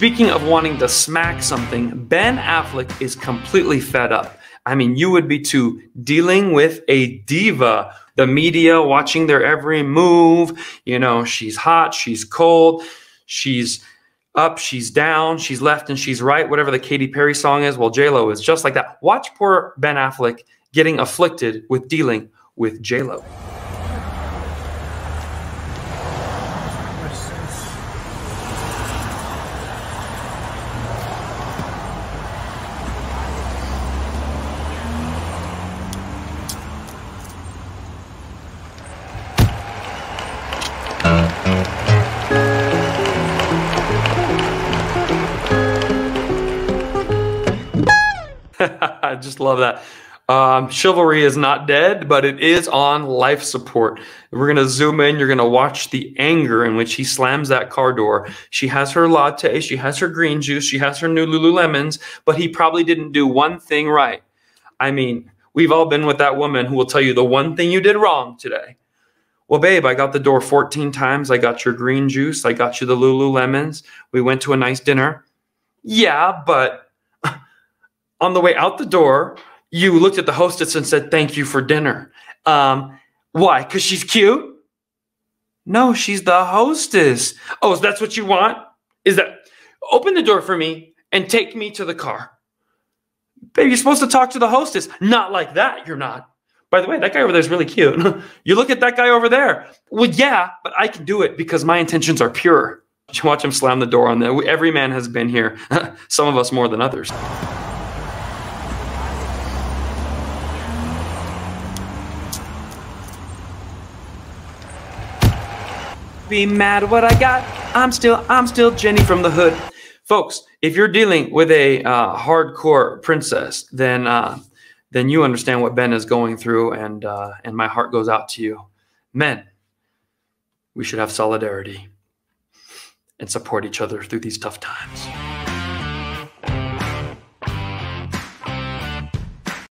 Speaking of wanting to smack something, Ben Affleck is completely fed up. I mean, you would be too. Dealing with a diva, the media watching their every move. You know, she's hot, she's cold, she's up, she's down, she's left, and she's right. Whatever the Katy Perry song is, well, Lo is just like that. Watch poor Ben Affleck getting afflicted with dealing with J Lo. I just love that. Um, chivalry is not dead, but it is on life support. We're going to zoom in. You're going to watch the anger in which he slams that car door. She has her latte, she has her green juice, she has her new Lululemons, but he probably didn't do one thing right. I mean, we've all been with that woman who will tell you the one thing you did wrong today. Well, babe, I got the door 14 times. I got your green juice. I got you the Lululemons. We went to a nice dinner. Yeah, but on the way out the door, you looked at the hostess and said, Thank you for dinner. Um, why? Because she's cute? No, she's the hostess. Oh, so that's what you want? Is that open the door for me and take me to the car? Babe, you're supposed to talk to the hostess. Not like that, you're not. By the way, that guy over there is really cute. you look at that guy over there. Well, yeah, but I can do it because my intentions are pure. You watch him slam the door on there. Every man has been here, some of us more than others. be mad what I got. I'm still, I'm still Jenny from the hood. Folks, if you're dealing with a uh, hardcore princess, then uh, then you understand what Ben is going through, and uh, and my heart goes out to you. Men, we should have solidarity and support each other through these tough times.